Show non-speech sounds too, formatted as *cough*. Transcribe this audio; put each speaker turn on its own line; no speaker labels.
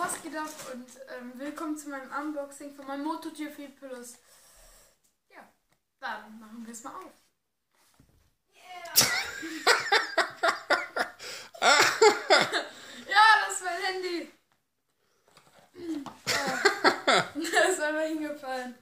was geht ab und ähm, willkommen zu meinem Unboxing von meinem Moto G4 Plus. Ja, dann machen wir es mal auf. Yeah. ja, das ist mein Handy. *laughs* Ah. *laughs* Das ist einfach hingefallen.